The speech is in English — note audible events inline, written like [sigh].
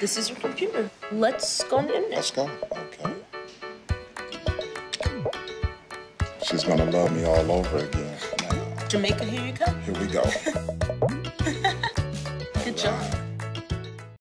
This is your computer. Let's go in. Let's go. Okay. She's gonna love me all over again. Jamaica, here you come. Here we go. [laughs] Good job.